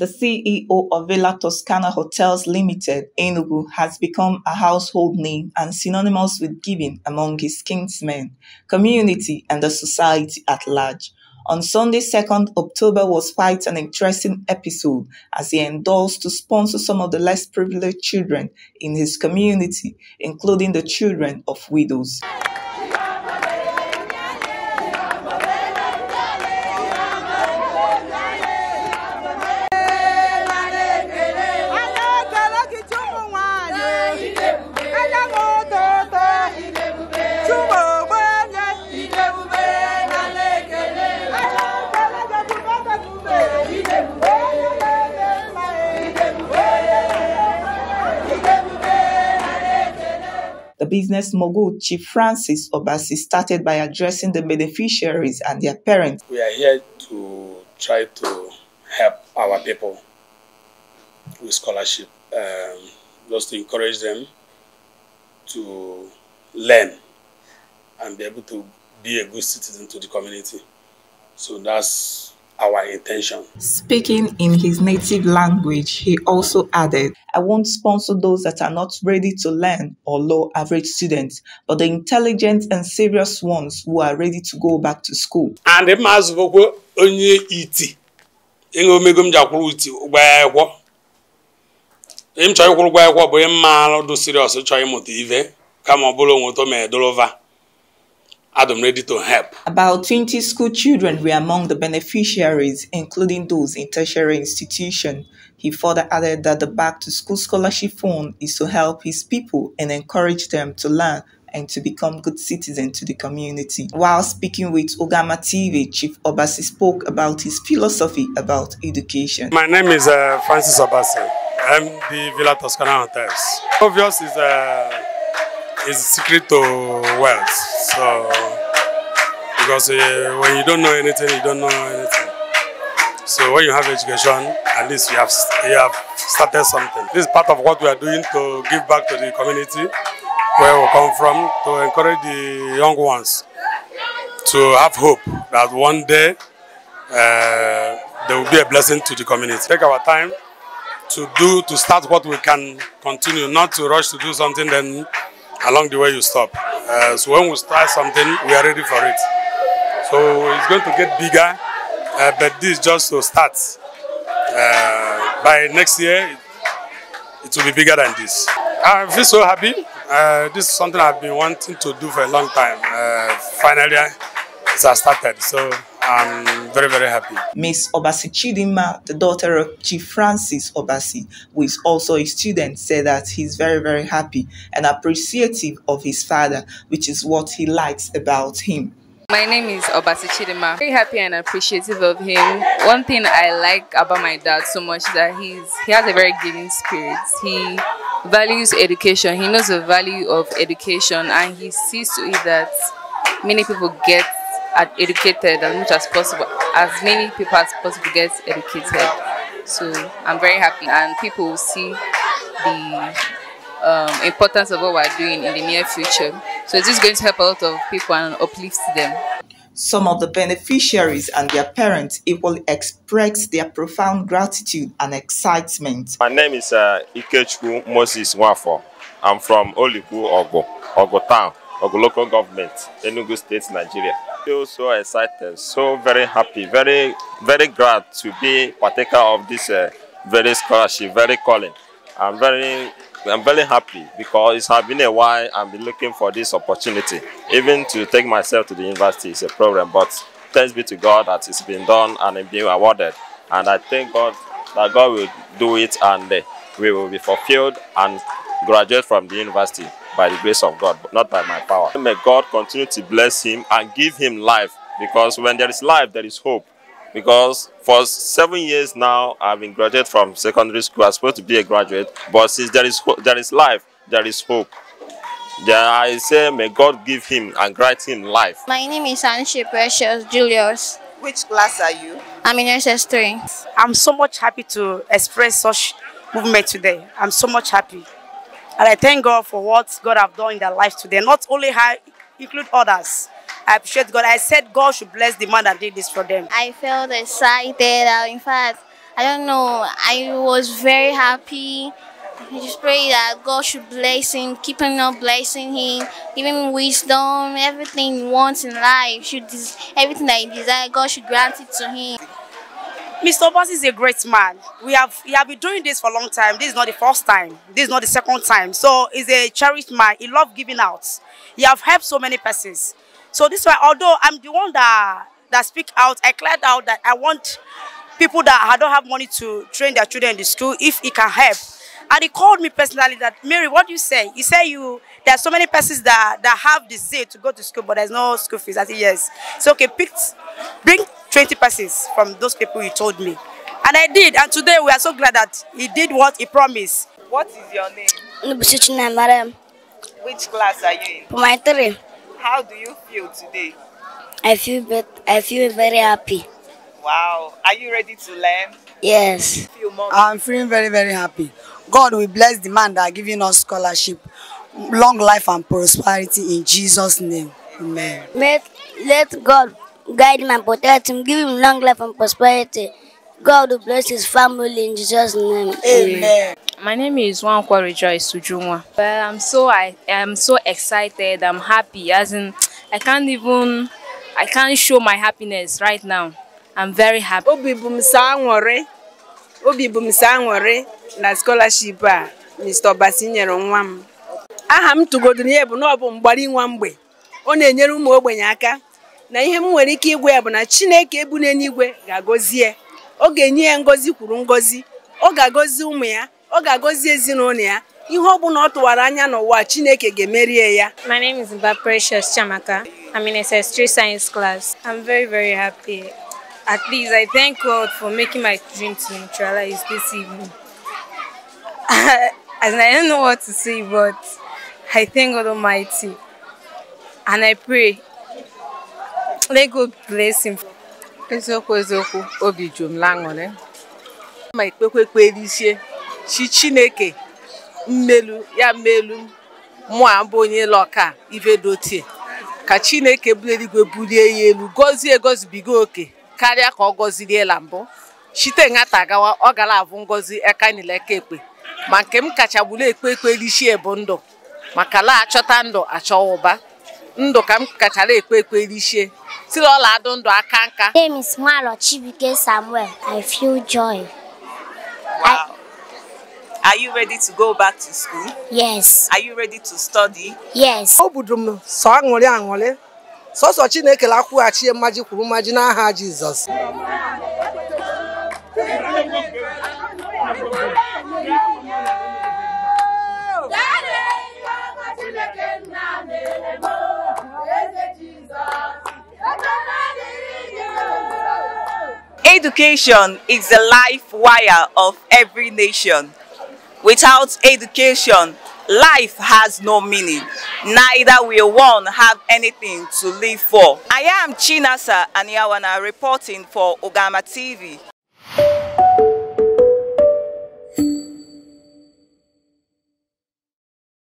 The CEO of Villa Toskana Hotels Limited, Enugu, has become a household name and synonymous with giving among his kinsmen, community, and the society at large. On Sunday, 2nd October was quite an interesting episode as he endorsed to sponsor some of the less privileged children in his community, including the children of widows. Business mogul Chief Francis Obasi started by addressing the beneficiaries and their parents. We are here to try to help our people with scholarship, um, just to encourage them to learn and be able to be a good citizen to the community. So that's our intention. Speaking in his native language, he also added, I won't sponsor those that are not ready to learn or low average students, but the intelligent and serious ones who are ready to go back to school. And the mass onye iti ịṅụ omego m ji akwụrụ iti ụgbọ akwụkwọ m chọrọ ịkwụrụ ụgwọ akwụkwọ bụ onye mma ọdụ siriọs chọrọ ịmụta ive kama ọ bụrụ onwe to I'm ready to help. About 20 school children were among the beneficiaries, including those in tertiary institutions. He further added that the Back to School Scholarship Fund is to help his people and encourage them to learn and to become good citizens to the community. While speaking with Ugama TV, Chief Obasi spoke about his philosophy about education. My name is uh, Francis Obasi. I'm the Villa Toskana Hotels. Obvious is uh, is secret to wealth. So, because uh, when you don't know anything, you don't know anything. So when you have education, at least you have you have started something. This is part of what we are doing to give back to the community where we come from, to encourage the young ones to have hope that one day uh, there will be a blessing to the community. Take our time to do to start what we can continue, not to rush to do something then along the way you stop. Uh, so when we start something, we are ready for it. So it's going to get bigger, uh, but this is just to start. Uh, by next year, it, will be bigger than this. I feel so happy. Uh, this is something I've been wanting to do for a long time. Uh, finally, it has started. So I'm very, very happy. Miss Obasi Chidima, the daughter of Chief Francis Obasi, who is also a student, said that he's very, very happy and appreciative of his father, which is what he likes about him. My name is Obasi Chidima. Very happy and appreciative of him. One thing I like about my dad so much is that he's he has a very giving spirit. He values education. He knows the value of education and he sees to it that many people get educated as much as possible, as many people as possible get educated. So I'm very happy, and people will see the um, importance of what we're doing in the near future. So this is going to help a lot of people and uplift them. Some of the beneficiaries and their parents equally expressed their profound gratitude and excitement. My name is uh, Ikechukwu Moses Wafo. I'm from Oliku Ogo, Ogo Town, Ogo Local Government, Enugu State, Nigeria feel so excited, so very happy, very, very glad to be partaker of this uh, very scholarship, very calling. I'm very, I'm very happy because it has been a while I've been looking for this opportunity. Even to take myself to the university is a problem, but thanks be to God that it's been done and it's been awarded. And I thank God that God will do it and uh, we will be fulfilled and graduate from the university by the grace of God, but not by my power. May God continue to bless him and give him life because when there is life, there is hope. Because for seven years now, I've been graduate from secondary school. I'm supposed to be a graduate, but since there is there is life, there is hope. Then I say, may God give him and grant him life. My name is Anshi Precious Julius. Which class are you? I'm in SS3. I'm so much happy to express such movement today. I'm so much happy. And I thank God for what God have done in their lives today. Not only her, include others. I appreciate God. I said God should bless the man that did this for them. I felt excited. Uh, in fact, I don't know. I was very happy. I just pray that God should bless him, keep on not blessing him, give him wisdom, everything he wants in life. Should everything that he desires, God should grant it to him. Mr. Obasi is a great man. We have he have been doing this for a long time. This is not the first time. This is not the second time. So he's a cherished man. He loves giving out. He have helped so many persons. So this why, although I'm the one that that speak out, I cleared out that I want people that I don't have money to train their children in the school if he can help. And he called me personally that Mary, what do you say? You say you there are so many persons that that have the zeal to go to school, but there's no school fees. I said yes. So okay, pick bring 20 persons from those people you told me. And I did. And today we are so glad that he did what he promised. What is your name? Nubusichina Madam, Which class are you in? for my three, How do you feel today? I feel bet I feel very happy. Wow. Are you ready to learn? Yes. I'm feeling very, very happy. God will bless the man that are giving us scholarship, long life and prosperity in Jesus' name. Amen. Let, let God guide him and protect him, give him long life and prosperity. God will bless his family in Jesus' name. Amen. My name is Wankwa Rejoice Ujunwa. Well, I'm so I am so excited. I'm happy. As in, I can't even I can't show my happiness right now. I'm very happy. obi bụ m obi bụ m na scholarship a Mr. Obasi nyere nwa m aha m tụgodoro ya bụ na ọ mgbari nwa mgbe ọ na-enyere ụmụ ogbenye aka na ihe m nwere ike ịgwa ya bụ na Chineke ebu n'eluigwe ga-agọzi ya ọ ga-enye ya ngọzi kwuru ngọzi ọ ga-agọzi ụmụ ya ọ ga-agọzi ezinụlọ ya ihe ọ bụla ọ tụwara anya n'ụwa Chineke ga-emerie ya My name is Mba Precious Chamaka. I'm in SS3 science class. I'm very, very happy. At least I thank God for making my dream to neutralize this evening. I don't know what to say, but I thank God Almighty. And I pray, let God bless him. eziokwu eziokwu. Obi ju m laṅụrị ma ekpekwe kpelisie chi chineke mmelu ya mmelu mụ a bụ onye lọka ivedotie ka chineke bụ eluigwe bulie ya elu. Gọzie gọzibiga oke. Karịa ka ọ gọziriela mbụ. Site nwata gawa ọ gara avụ ngọzi eka niile aka ekpe. Ma nke m kacha gburu ekpe ekpelisie bụ ndụ. Maka la achọta ndụ achọwa ụba ndụ ka m kachara ekpe ekpelisie tiri ọla adụ ndụ aka nka name is Malo Chibike Samuel. I feel joy. Wow. Are you ready to go back to school? Yes. Are you ready to study? Yes. obodo m sọ aṅụrị aṅụrị sọsọ chineke la akwụghachi mmaji kwuru mmaji n'aha jizọs Education is the life wire of every nation. Without education, life has no meaning. Neither will one have anything to live for. I am Chinasa Aniawana reporting for Ugama TV.